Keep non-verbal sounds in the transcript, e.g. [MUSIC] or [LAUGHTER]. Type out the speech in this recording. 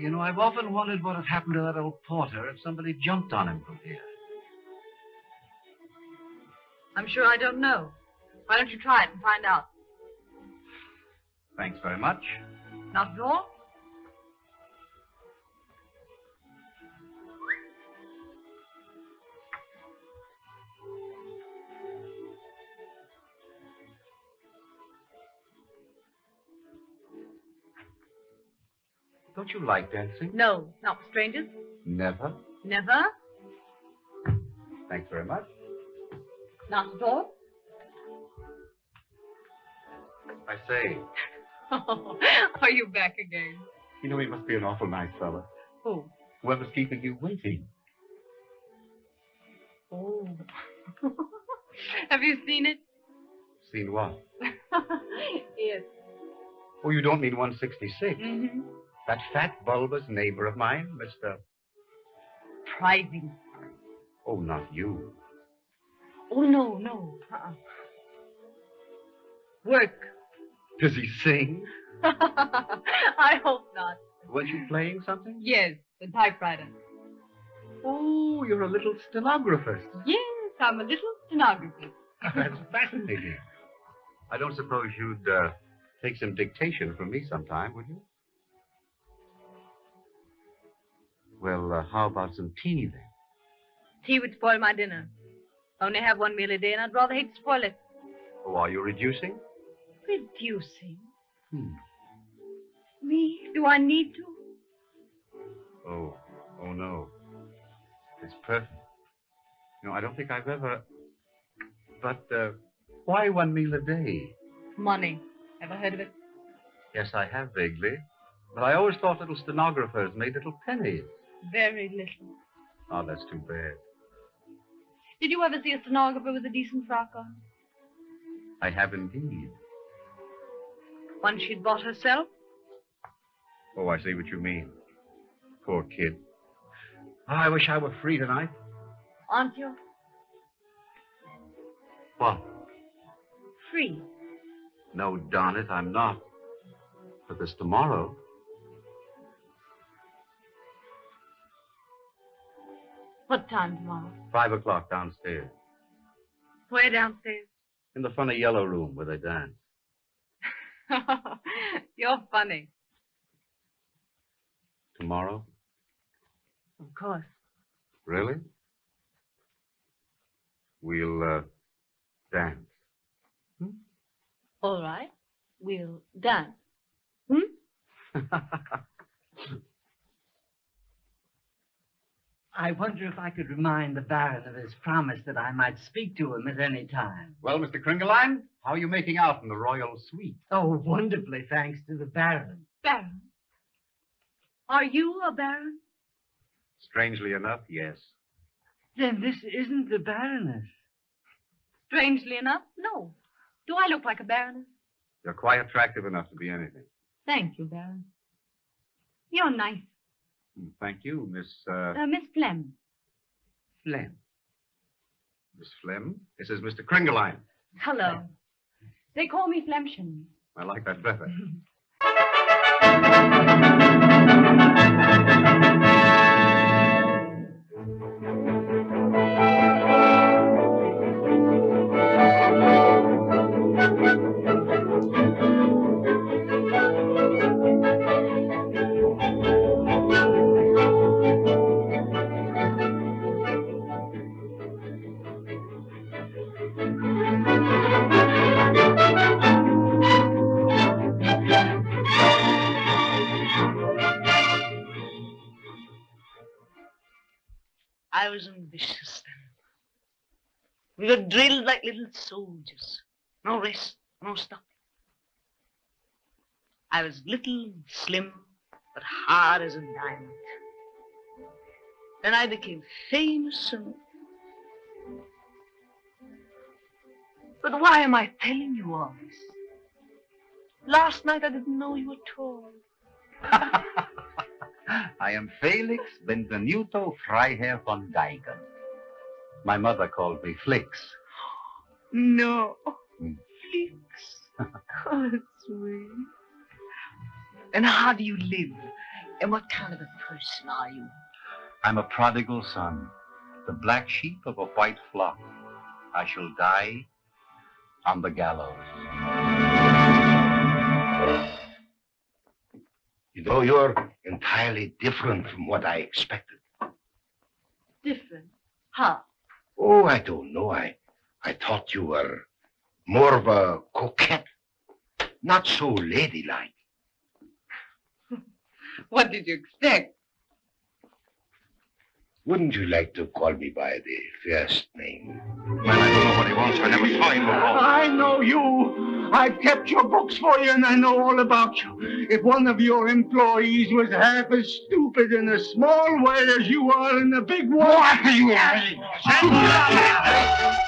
You know, I've often wondered what had happened to that old porter if somebody jumped on him from here. I'm sure I don't know. Why don't you try it and find out? Thanks very much. Not at all? Don't you like dancing? No, not with strangers. Never. Never. Thanks very much. Not at all. I say, oh, [LAUGHS] Are you back again? you know, he must be an awful nice fellow. Who? Whoever's keeping you waiting. Oh. [LAUGHS] Have you seen it? Seen what? [LAUGHS] yes. Oh, you don't mean 166. Mm-hmm. That fat, bulbous neighbor of mine, Mr. Preysing. Oh, not you. Oh, no, no. Uh-uh. Work. Does he sing? [LAUGHS] I hope not. Was you playing something? Yes, the typewriter. Oh, you're a little stenographer. Yes, I'm a little stenographer. [LAUGHS] That's fascinating. I don't suppose you'd uh, take some dictation from me sometime, would you? Well, uh, how about some tea then? Tea would spoil my dinner. I only have one meal a day, and I'd rather hate to spoil it. Oh, are you reducing? Reducing? Hmm. Me? Do I need to? Oh, oh no. It's perfect. No, I don't think I've ever. But uh, why one meal a day? Money. Ever heard of it? Yes, I have vaguely. But I always thought little stenographers made little pennies. Very little. Oh, that's too bad. Did you ever see a stenographer with a decent frock on? I have indeed. One she'd bought herself? Oh, I see what you mean. Poor kid. Oh, I wish I were free tonight. Aren't you? What? Free. No, darn it, I'm not. But there's tomorrow. What time tomorrow? Five o'clock downstairs. Where downstairs? In the funny yellow room where they dance. [LAUGHS] You're funny. Tomorrow? Of course. Really? We'll, uh, dance. All right. We'll dance. Hmm? [LAUGHS] I wonder if I could remind the Baron of his promise that I might speak to him at any time. well, Mr. Kringelein, how are you making out in the royal suite? Oh, wonderfully, thanks to the Baron. Baron. Are you a baron? Strangely enough, yes. Then this isn't the Baroness. Strangely enough, no. Do I look like a baroness? You're quite attractive enough to be anything. Thank you, Baron. You're nice. Hmm, Thank you, Miss, uh, Uh, Miss Flem. Flem. Miss Flem? This is Mr. Kringelein. Hello. They call me Flaemmchen. I like that better. [LAUGHS] I was ambitious then. We were drilled like little soldiers. No rest, no stop. I was little, slim, but hard as a diamond. Then I became famous and. But why am I telling you all this? Last night I didn't know you at all. I am Felix Benvenuto Freiherr von Gaigern. My mother called me Flix. [GASPS] No. Hmm. Flix. Oh, sweet. And how do you live? And what kind of a person are you? I'm a prodigal son, the black sheep of a white flock. I shall die on the gallows. You know, you're entirely different from what I expected. Different. How? Oh, I don't know. I, I thought you were more of a coquette, not so ladylike. [LAUGHS] What did you expect? Wouldn't you like to call me by the first name? Well, I don't know what he wants. I never saw him before. I know you. I've kept your books for you, and I know all about you. If one of your employees was half as stupid in a small way as you are in a big one. What are you?